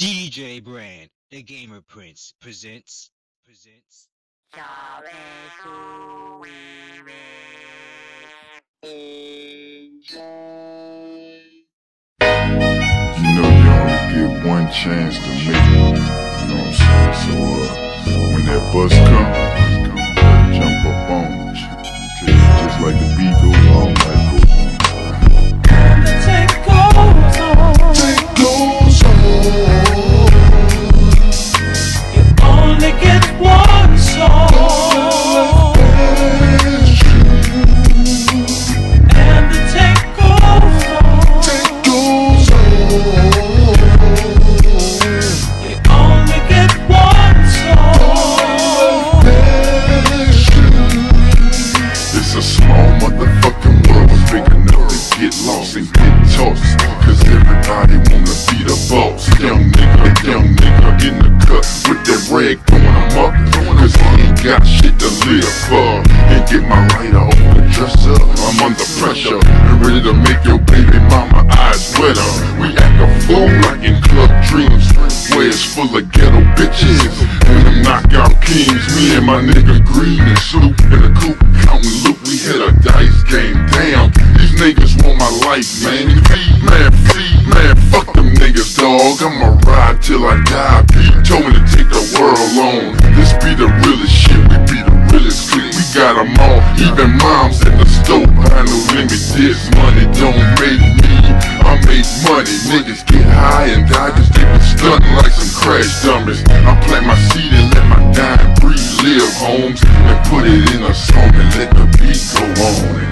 DJ Brand, the Gamer Prince, presents, presents. You know you only get one chance to make it. You know what I'm saying? So uh, when that bus come, jump up on it. Just like the Cause everybody wanna be the boss. Young nigga, young nigga in the cut with that rag throwing him up. Cause he ain't got shit to live for. And get my lighter off the dresser. I'm under pressure and ready to make your baby mama eyes wetter. We act a fool like in club dreams. Where it's full of ghetto bitches and them knockout kings. Me and my nigga Green and Soup in a coupe counting loot. We hit a dice game. Damn, life, man. Feed, man, feed, man. Fuck them niggas, dog. I'ma ride till I die. Pete told me to take the world on. This be the realest shit. We be the realest clique. We got 'em all. Even moms at the store buying no limit. This money don't make me. I make money. Niggas get high and die just they been stunting like some crash dummies. I plant my seed and let my dying breed live homes and put it in a song and let the beat go on.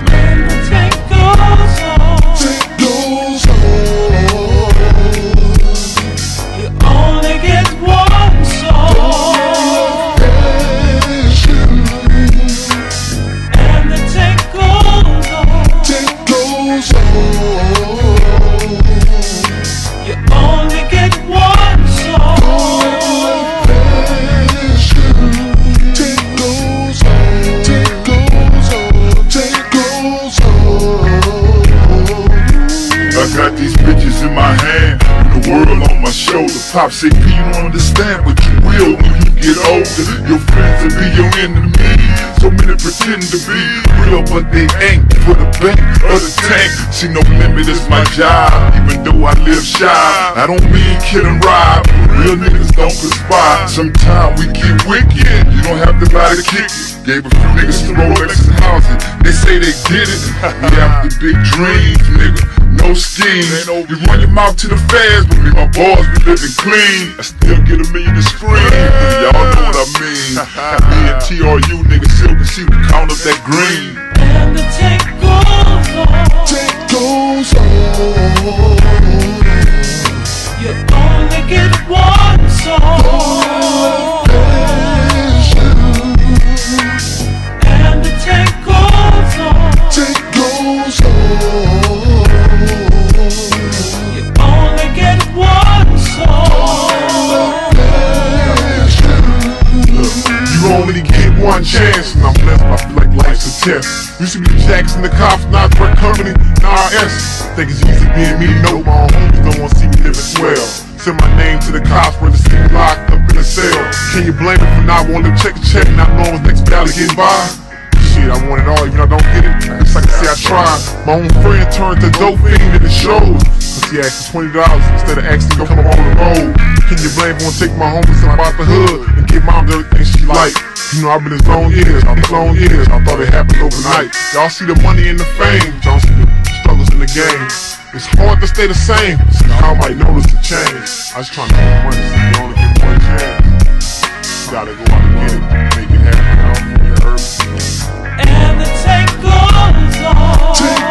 Say, you don't understand, but you will when you get older. Your friends will be your enemy. So many pretend to be real, but they ain't. For the bank or the tank, see no limit is my job. Even though I live shy, I don't mean kid and rob. Real niggas don't conspire. Sometimes we get wicked. You don't have to buy the kick. Gave a few niggas some Rolex and houses. They say they did it. We after big dreams, nigga. No schemes. You run your mouth to the feds, but me, my boys, living clean. I still get a million to scream. Y'all know what I mean. me and TRU, nigga, still can see we count up that green. Test. Used to be Jackson, the cops, not for company, now RS. Think it's easy being me, no, my own homies don't want to see me living swell. Send my name to the cops when the me locked up in a cell. Can you blame me for not wanting to check a check, not knowing next battle getting by? Shit, I want it all, even I don't get it. It's like I say I tried. My own friend turned to dope fiend in the shows. Cause he asked for twenty dollars instead of asking to come on the road. Can you blame me when take my homies and out the hood and give mom everything she like? You know I've been as long years, I'm long years. I thought it happened overnight. Y'all see the money and the fame, y'all see the struggles in the game. It's hard to stay the same. So y'all might notice the change. I just trying to make money, so you only get one chance. You gotta go out and get it, make it happen. You heard me? And the on. goes on.